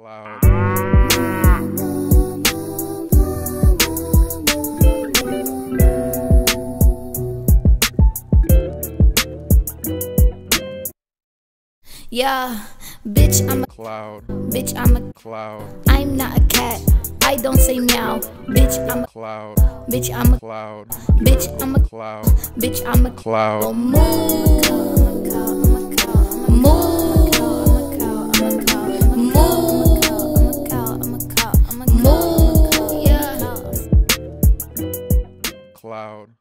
cloud. Yeah, bitch, I'm a Cloud. bitch, I'm a Cloud. I'm not a cat. I don't say meow. Bitch, I'm a Cloud. bitch, I'm a Cloud. bitch, I'm a Cloud. bitch, I'm a Cloud. Oh, move. Move. cloud